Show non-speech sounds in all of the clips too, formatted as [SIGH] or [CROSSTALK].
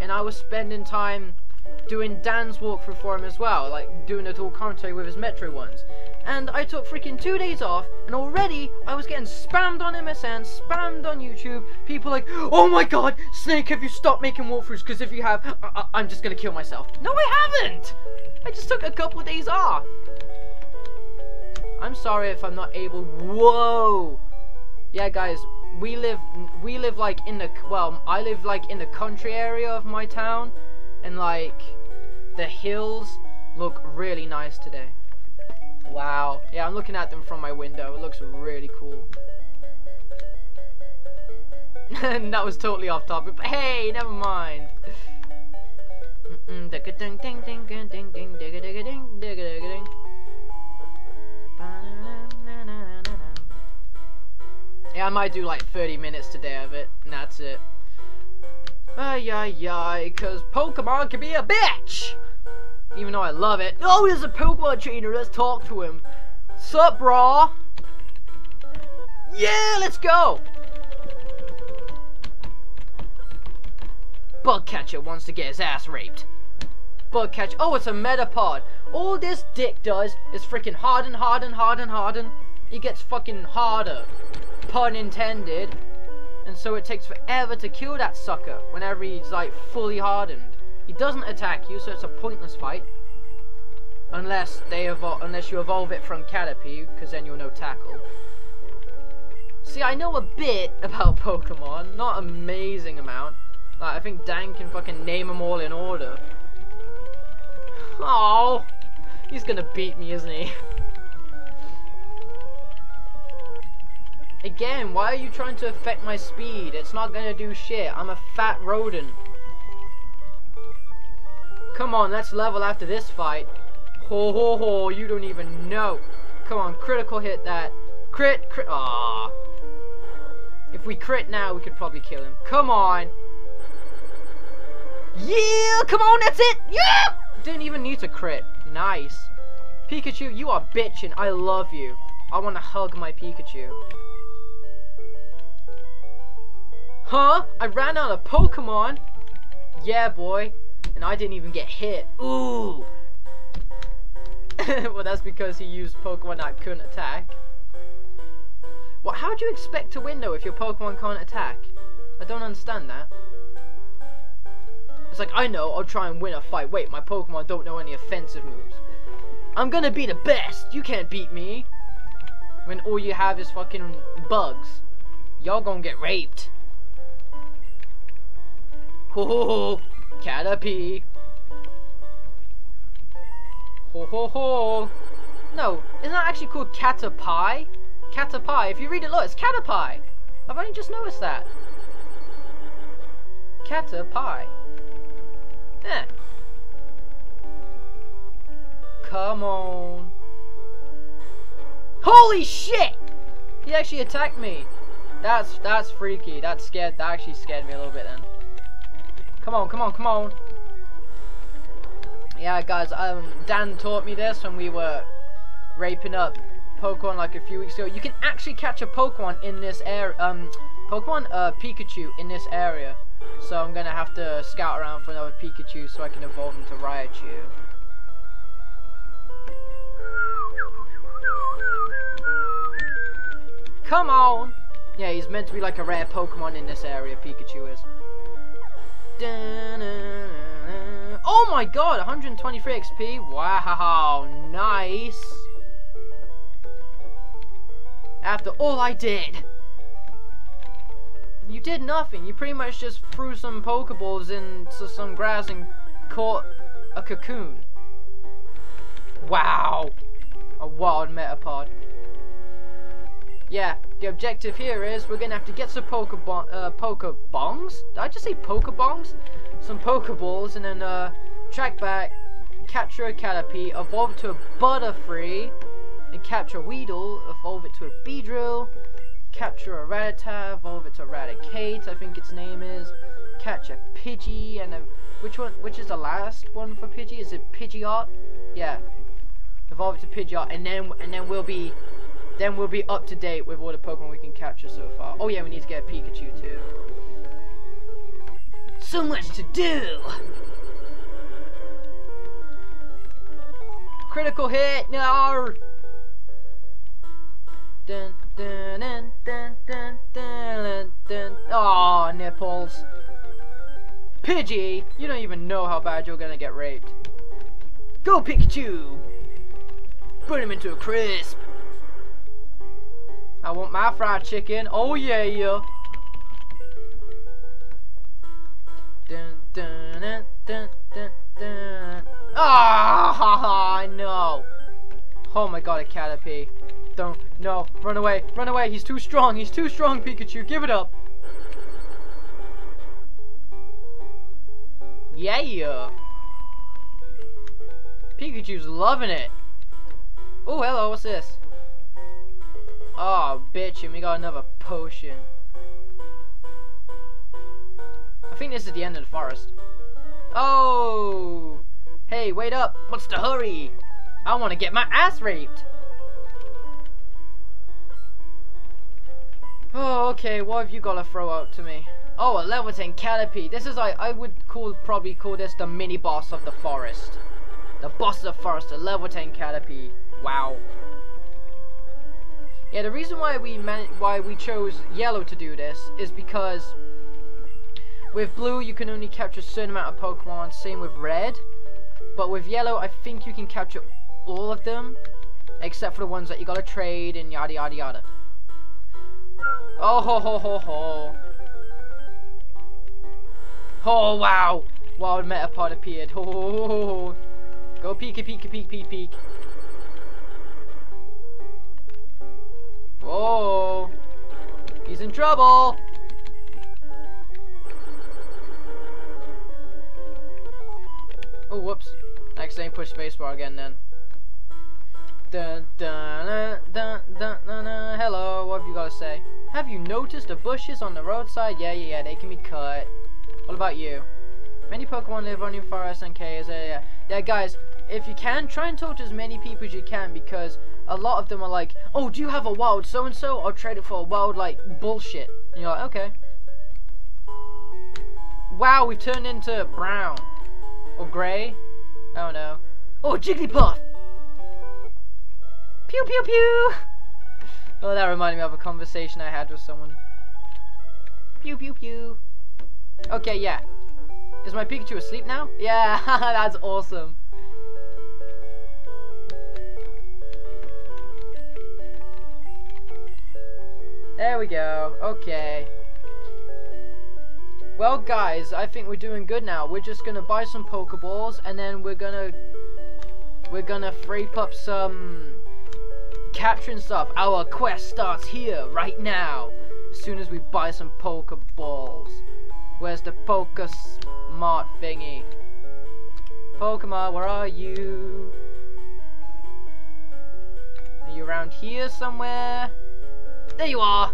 and I was spending time doing Dan's walkthrough for him as well, like doing a dual commentary with his Metro ones. And I took freaking two days off, and already I was getting spammed on MSN, spammed on YouTube. People like, oh my god, Snake, have you stopped making walkthroughs? Because if you have, I am just gonna kill myself. No, I haven't! I just took a couple of days off. I'm sorry if I'm not able. Whoa! Yeah, guys, we live, we live like in the, well, I live like in the country area of my town, and like, the hills look really nice today. Wow. Yeah, I'm looking at them from my window. It looks really cool. and that was totally off topic, but hey, never mind. Yeah, I might do like 30 minutes today of it, and that's it. Ay, ay, ay, cause Pokemon can be a bitch! Even though I love it. Oh, there's a Pokemon trainer. Let's talk to him. Sup, brah? Yeah, let's go. Bugcatcher wants to get his ass raped. Bugcatcher. Oh, it's a Metapod. All this dick does is freaking harden, harden, harden, harden. He gets fucking harder. Pun intended. And so it takes forever to kill that sucker whenever he's like fully hardened. He doesn't attack you, so it's a pointless fight. Unless they evolve, unless you evolve it from Caterpie, because then you'll know Tackle. See, I know a bit [LAUGHS] about Pokemon, not amazing amount. Like, I think Dan can fucking name them all in order. [LAUGHS] Oh, he's gonna beat me, isn't he? [LAUGHS] Again, why are you trying to affect my speed? It's not gonna do shit. I'm a fat rodent. Come on, let's level after this fight. Ho ho ho, you don't even know. Come on, critical hit that. Crit, crit, ah. If we crit now, we could probably kill him. Come on. Yeah, come on, that's it. Yeah! Didn't even need to crit. Nice. Pikachu, you are bitching. I love you. I want to hug my Pikachu. Huh? I ran out of Pokemon? Yeah, boy and I didn't even get hit. Ooh! [LAUGHS] well, that's because he used Pokemon that couldn't attack. Well, how do you expect to win, though, if your Pokemon can't attack? I don't understand that. It's like, I know, I'll try and win a fight. Wait, my Pokemon don't know any offensive moves. I'm gonna be the best! You can't beat me! When all you have is fucking bugs. Y'all gonna get raped. Ho Caterpie. Ho ho ho. No, isn't that actually called Caterpie? Caterpie. If you read it, look, it's Caterpie. I've only just noticed that. Caterpie. Eh. Come on. Holy shit! He actually attacked me. That's that's freaky. That scared. That actually scared me a little bit then. Come on, come on, come on. Yeah, guys, um, Dan taught me this when we were raping up Pokemon like a few weeks ago. You can actually catch a Pokemon in this area, um, Pokemon, uh, Pikachu in this area. So I'm gonna have to scout around for another Pikachu so I can evolve him to Raichu. Come on! Yeah, he's meant to be like a rare Pokemon in this area, Pikachu is. Oh my god, 123 XP. Wow, nice. After all I did. You did nothing. You pretty much just threw some Pokeballs into some grass and caught a cocoon. Wow. A wild Metapod. Yeah, the objective here is we're gonna have to get some Pokebon uh, Pokebongs. Did I just say Pokebongs? Some Pokeballs and then uh, track back, capture a Caterpie, evolve it to a Butterfree, and capture a Weedle, evolve it to a Beedrill, capture a Rattata, evolve it to Raticate, I think its name is, catch a Pidgey, and a, which one? Which is the last one for Pidgey? Is it Pidgeot? Yeah, evolve it to Pidgeot, and then and then we'll be then we'll be up to date with all the Pokemon we can capture so far. Oh yeah, we need to get a Pikachu too. So much to do. Critical hit. No. Dun, dun, dun, dun, dun, dun, dun. Oh, nipples. Pidgey, you don't even know how bad you're gonna get raped. Go Pikachu! Put him into a crisp. I want my fried chicken. Oh yeah, yeah. Dun, dun, dun, dun, dun, dun. Ah, [LAUGHS] no. Oh my god, a Caterpie. Don't, no, run away, run away. He's too strong, he's too strong, Pikachu. Give it up. Yeah yeah. Pikachu's loving it. Oh, hello, what's this? Oh, bitch, and we got another potion. I think this is the end of the forest. Oh! Hey, wait up! What's the hurry? I want to get my ass raped! Oh, okay, what have you got to throw out to me? Oh, a level 10 Caterpie. This is like, I would call, probably call this the mini boss of the forest. The boss of the forest, a level 10 Caterpie. Wow. Yeah, the reason why we why we chose yellow to do this is because with blue you can only capture a certain amount of Pokemon, same with red. But with yellow, I think you can capture all of them, except for the ones that you gotta trade and yada yada yada. Oh ho ho ho ho. Oh wow! Wild Metapod appeared. Oh, go peek peek peek peek peek. Oh, he's in trouble. Oh, whoops. I accidentally pushed spacebar again then. Dun, dun, uh, dun, dun, dun, dun, Hello, what have you got to say? Have you noticed the bushes on the roadside? Yeah, yeah, yeah, they can be cut. What about you? Many Pokemon live on your forest and caves. Yeah, yeah. Yeah, guys, if you can, try and talk to as many people as you can because a lot of them are like, oh, do you have a wild so-and-so? I'll trade it for a wild, like, bullshit. And you're like, okay. Wow, we've turned into brown. Or grey. Oh, no. Oh, Jigglypuff! Pew, pew, pew! Oh, that reminded me of a conversation I had with someone. Pew, pew, pew. Okay, yeah. Is my Pikachu asleep now? Yeah, [LAUGHS] that's awesome. There we go. Okay. Well, guys, I think we're doing good now. We're just gonna buy some Pokeballs, and then we're gonna... We're gonna frape up some... Capturing stuff. Our quest starts here, right now. As soon as we buy some Pokeballs. Where's the Poke Smart thingy? Pokemon, where are you? Are you around here somewhere? There you are!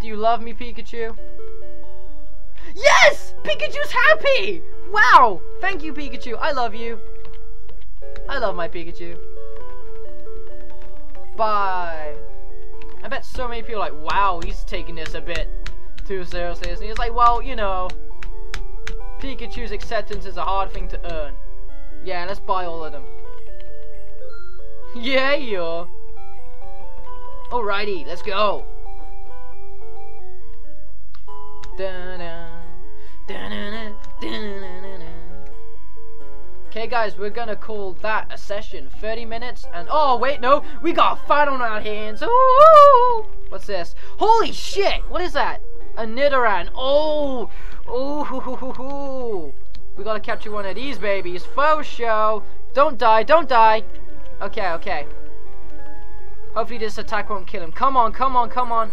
Do you love me, Pikachu? Yes! Pikachu's happy! Wow! Thank you, Pikachu. I love you. I love my Pikachu. Bye. I bet so many people are like, wow, he's taking this a bit too seriously. And he's like, well, you know, Pikachu's acceptance is a hard thing to earn. Yeah, let's buy all of them. [LAUGHS] yeah, yeah. Alrighty, let's go. Okay guys, we're gonna call that a session. 30 minutes and oh wait no, we got a fight on our hands. Ooh! What's this? Holy shit! What is that? A Nidoran. Oh! Hoo. We gotta capture one of these babies. Faux show. Don't die, don't die. Okay, okay. Hopefully this attack won't kill him. Come on, come on, come on.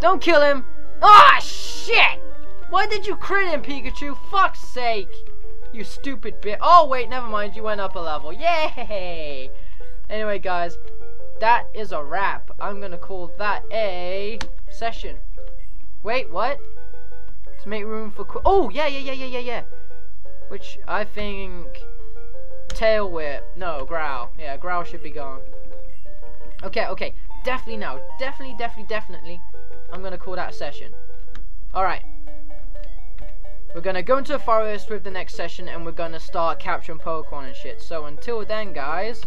Don't kill him. Ah, oh, shit! Why did you crit him, Pikachu? Fuck's sake. You stupid bit. Oh, wait, never mind. You went up a level. Yay! Anyway, guys, that is a wrap. I'm going to call that a session. Wait, what? To make room for... Oh, yeah, yeah, yeah, yeah, yeah, yeah. Which I think... Tail Whip. No, Growl. Yeah, Growl should be gone. Okay, okay. definitely now, definitely, definitely, definitely, I'm gonna call that a session. Alright. We're gonna go into the forest with the next session and we're gonna start capturing Pokemon and shit. So until then, guys,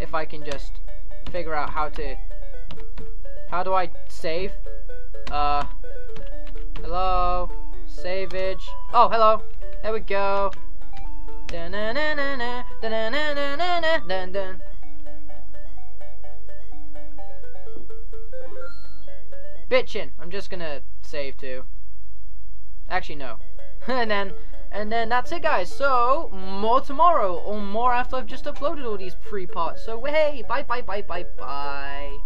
if I can just figure out how to... How do I save? Uh... Hello? Savage. Oh, hello. There we go. Dun -dun -dun -dun Bitchin'. I'm just gonna save too. Actually, no. [LAUGHS] and then, and then that's it, guys. So, more tomorrow, or more after I've just uploaded all these free parts. So, hey, bye, bye, bye, bye, bye.